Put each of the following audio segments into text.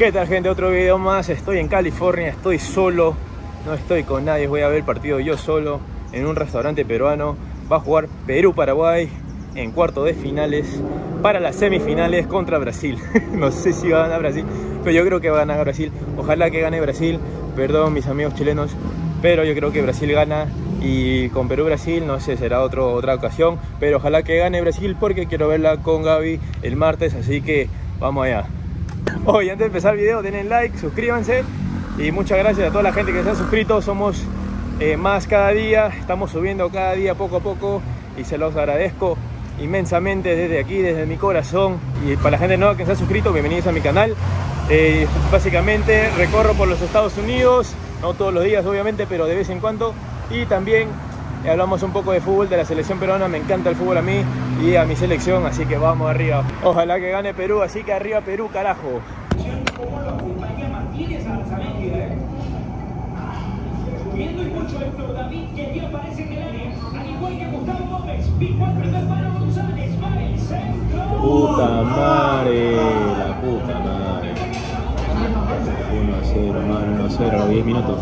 ¿Qué tal gente? Otro video más. Estoy en California, estoy solo, no estoy con nadie. Voy a ver el partido yo solo en un restaurante peruano. Va a jugar Perú-Paraguay en cuarto de finales para las semifinales contra Brasil. no sé si va a ganar Brasil, pero yo creo que va a ganar Brasil. Ojalá que gane Brasil. Perdón mis amigos chilenos, pero yo creo que Brasil gana y con Perú-Brasil, no sé, será otro, otra ocasión, pero ojalá que gane Brasil porque quiero verla con Gaby el martes, así que vamos allá. Hoy, antes de empezar el video, denle like, suscríbanse. Y muchas gracias a toda la gente que se ha suscrito, somos eh, más cada día, estamos subiendo cada día poco a poco. Y se los agradezco inmensamente desde aquí, desde mi corazón. Y para la gente nueva que se ha suscrito, bienvenidos a mi canal. Eh, básicamente recorro por los Estados Unidos, no todos los días obviamente, pero de vez en cuando. Y también hablamos un poco de fútbol de la selección peruana, me encanta el fútbol a mí y a mi selección, así que vamos arriba. Ojalá que gane Perú, así que arriba Perú, carajo. Puta madre, la puta madre. 1 a 0, mano, 1 a 0, 10 minutos.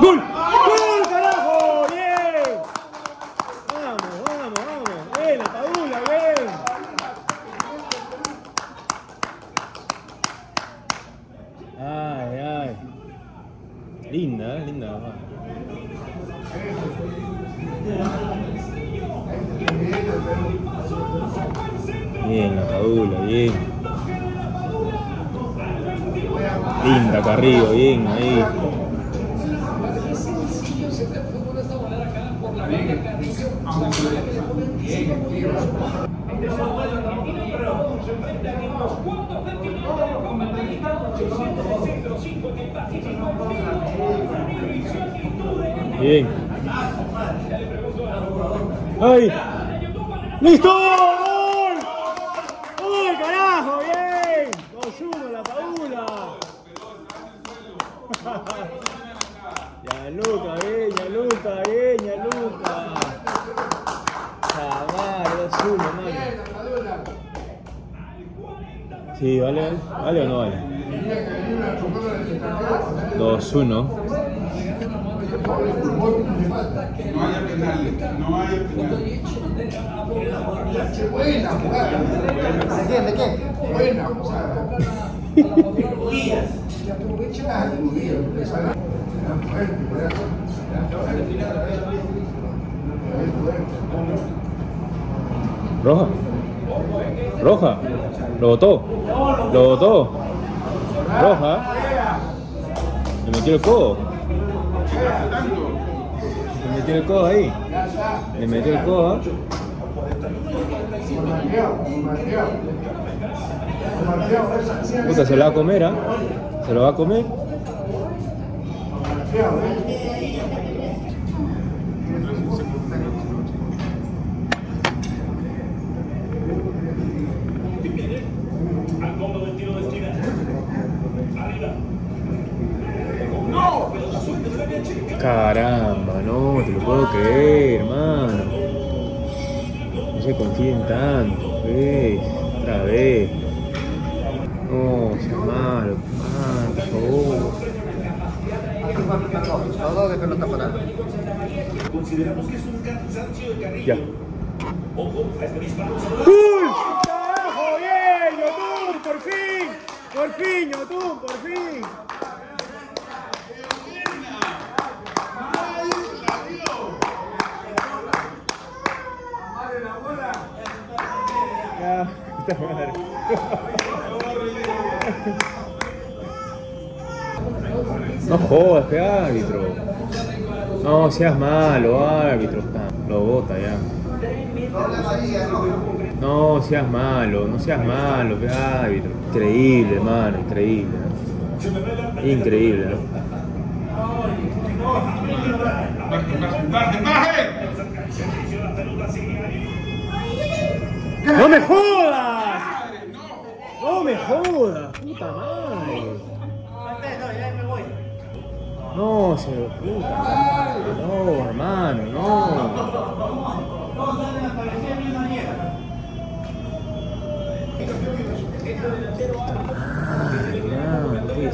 ¡Gol! ¡Gol, carajo! ¡Bien! Vamos, vamos, vamos. Bien, la Paula, bien. Ay, ay. Linda, eh, linda. va. Bien, la Paula, bien. Linda Carrillo, bien, ahí. Bien. ¡Ay! ¡Listo! ¡Gol! ¡Gol, carajo! ¡Bien! 2-1 la Paula. Ya Luca, bien, ya Luca, bien, ya Luca. Jamás, 2-1, mano. Sí, ¿vale? ¿Vale o no vale? 2-1. No haya penales, no haya penales. Buena jugada. ¿De qué? ¿De qué? Buena jugada. Aprovecha el ¿Roja? ¿Roja? ¿Lo botó? ¿Lo botó? ¿Roja? ¿Le metió el codo? ¿Le metió el codo ahí? ¿Le metió el codo? ¿ah? Se lo va a comer, ¿ah? ¿Se lo va a comer? Caramba, no, te lo puedo creer, hermano. No se confíen tanto, ¿ves? Otra vez. No, sea malo, ah, por favor. Consideramos que es un cansancio de Carrillo. Ya. Ojo a este disparo. ¡Gol! ¡Carajo! ¡Bien! ¡Yotun! ¡Por fin! ¡Por fin, Yotun! ¡Por fin! No jodas, que árbitro. No seas malo, árbitro. Lo bota ya. No seas malo, no seas malo, que árbitro. Increíble, hermano, increíble. Increíble, ¿no? ¡No me jodas! Jodas, puta madre. No, se puta madre, no, hermano, no. Madre, no, no puede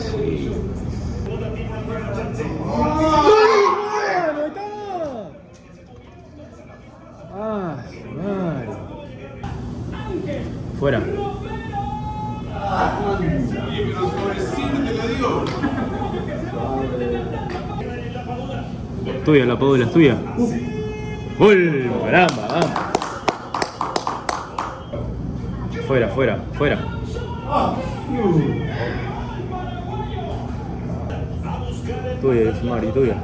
Tuya, la Padula es tuya. ¡Gol! ¡Caramba! Vamos. Fuera, fuera, fuera. Tuya, es Mari, tuya.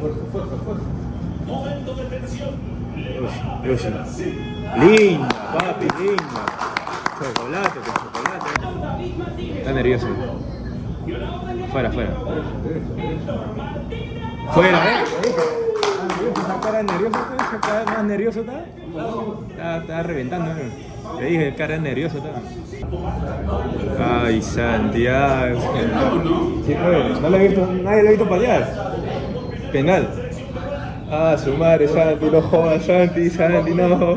Yoshi, Yoshi. Linda, papi, linda. Chocolate, con chocolate. Está nervioso. Fuera, fuera. Fuera, eh. Esa cara nerviosa, esa cara más nervioso está. Está, está reventando. eh. Le dije, cara nervioso está. Ay, Santiago. Sí, oye, no lo he visto, nadie lo ha visto patear. Penal. Ah, su madre, Santi, no jodas, Santi, Santi, no. No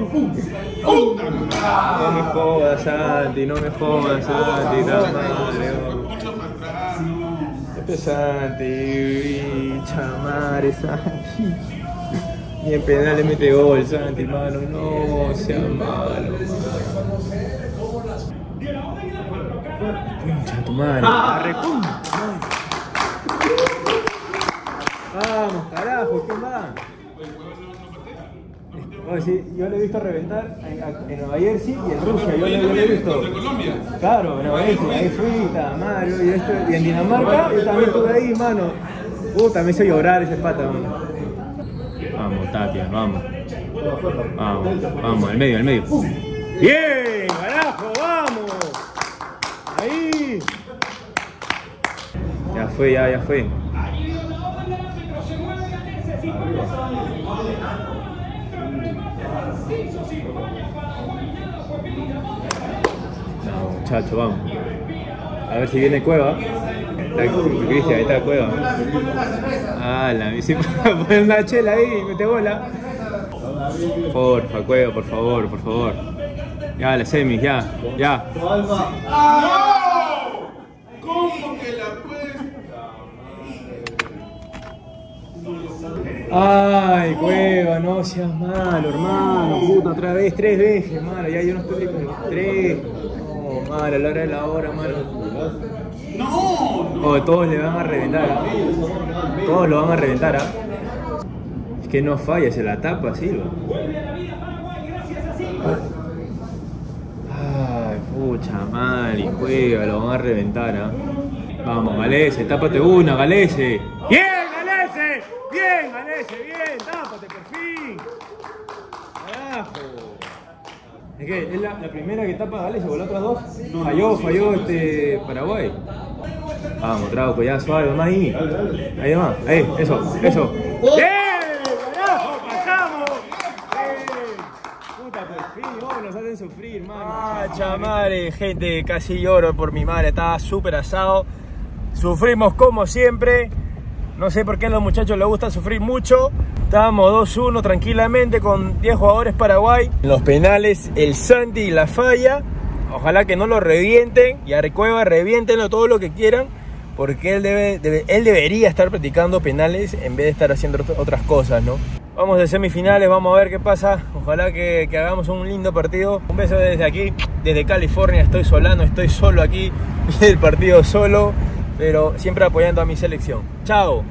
me jodas, Santi, no me jodas, Santi, la madre. oh. Este Santi, chamare, Santi. Y en penal le mete gol, Santi, hermano. No, sea malo. Concha tu madre. Arre, pum. Vamos, carajo, ¿qué más? Oye, sí, yo lo he visto reventar en, en Nueva Jersey y en Rusia, yo lo, he visto. Colombia. Claro, en Nueva Jersey, ahí fui, madre, y, esto, y en Dinamarca yo también estuve ahí, mano. Puta, me hizo llorar ese pata, mano. Vamos, Tatia, vamos. Vamos, vamos, al medio, al medio. ¡Bien! ¡Carajo, vamos! Ahí. Ya fue, ya, ya fue. No, muchacho, vamos. A ver si viene Cueva. Cristian, ahí está Cueva. Ah, la si poner una chela ahí, mete bola. Porfa, Cueva, por favor, por favor. Ya, la semis, ya, ya. ¿Cómo que la puedes? Ay, Cueva, no seas malo, hermano. Puta, otra vez, tres veces, mano. Ya yo no estoy con los tres. No, mano, a la hora de la hora, mano. No. Oh, todos le van a reventar, ¿ah? Todos lo van a reventar, ¿ah? Es que no falla, se la tapa, Silva. Ay, pucha madre, juega, lo van a reventar, ¿ah? Vamos, Galese, tápate una, Galese. ¡Bien, Galese! Es que es la, la primera que tapa Galese, con las otras dos. Falló, falló este Paraguay. Vamos, Trauco, ya suave, más ahí. Ahí más, ahí, eso, eso. ¡Bien! ¡Carajo! ¡Pasamos! ¡Bien! Puta, por fin, oh, nos hacen sufrir, mano. Ah, chamare, gente, casi lloro por mi madre, estaba súper asado. Sufrimos como siempre. No sé por qué a los muchachos les gusta sufrir mucho. Estábamos 2-1 tranquilamente con 10 jugadores Paraguay. Los penales, el Santi y la falla. Ojalá que no lo revienten. Y a Recueva, reviéntenlo todo lo que quieran. Porque él, debe, él debería estar practicando penales en vez de estar haciendo ot- otras cosas, ¿no? Vamos de semifinales, vamos a ver qué pasa. Ojalá que, que hagamos un lindo partido. Un beso desde aquí, desde California. Estoy solano, estoy solo aquí. El partido solo, pero siempre apoyando a mi selección. Chao.